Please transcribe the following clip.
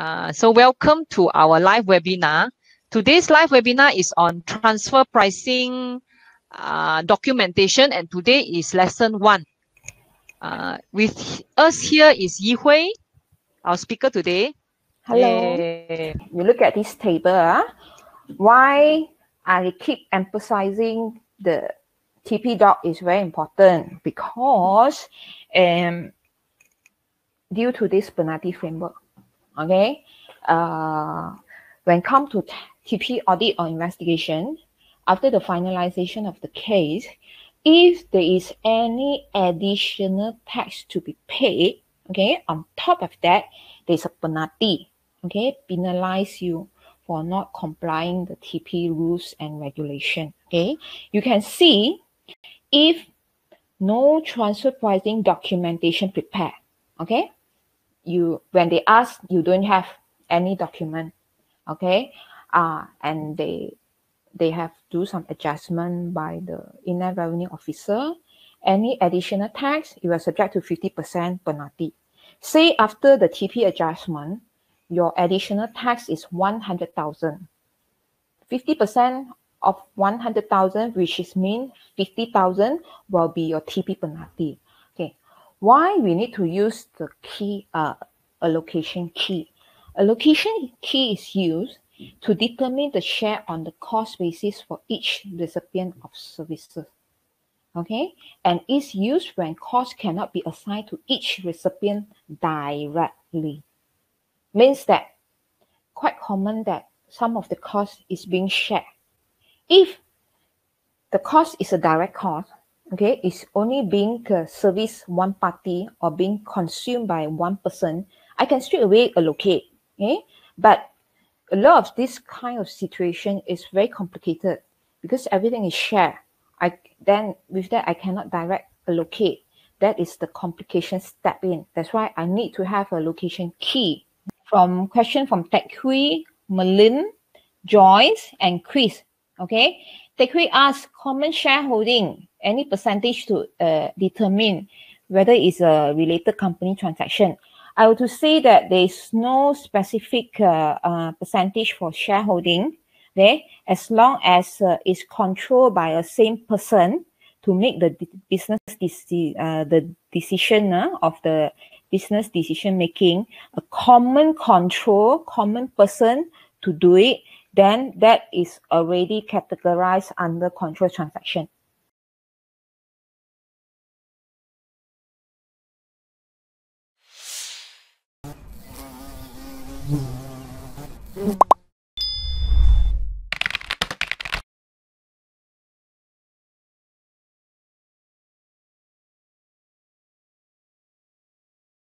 Uh, so welcome to our live webinar. Today's live webinar is on transfer pricing uh, documentation and today is lesson one. Uh, with us here is Yi Hui, our speaker today. Hello. Yay. You look at this table. ah. Why I keep emphasizing the TP doc is very important because um, due to this penalty framework, okay, uh, when come to TP audit or investigation, after the finalization of the case, if there is any additional tax to be paid, okay, on top of that, there's a penalty, okay, penalize you for not complying the TP rules and regulation. Okay, you can see if no transfer pricing documentation prepared. Okay, you when they ask, you don't have any document. Okay, uh, and they they have do some adjustment by the inland revenue officer. Any additional tax, you are subject to 50% penalty. Say after the TP adjustment, your additional tax is 100,000. 50% of 100,000, which is mean 50,000 will be your TP penalty. Why we need to use the key, uh, allocation key? Allocation key is used to determine the share on the cost basis for each recipient of services. Okay, and is used when cost cannot be assigned to each recipient directly. Means that quite common that some of the cost is being shared. If the cost is a direct cost, okay, it's only being uh, serviced one party or being consumed by one person, I can straight away allocate. Okay, but a lot of this kind of situation is very complicated because everything is shared. I then with that I cannot direct allocate. That is the complication step in. That's why I need to have allocation key. From question from Tek Hui, Melin, Joyce, and Chris. Okay, Tek Hui asks common shareholding, any percentage to uh, determine whether it's a related company transaction. I would to say that there is no specific uh, uh, percentage for shareholding, okay, as long as uh, it's controlled by a same person to make the business deci- uh, the decision of the business decision making, a common control, common person to do it, then that is already categorized under control transaction.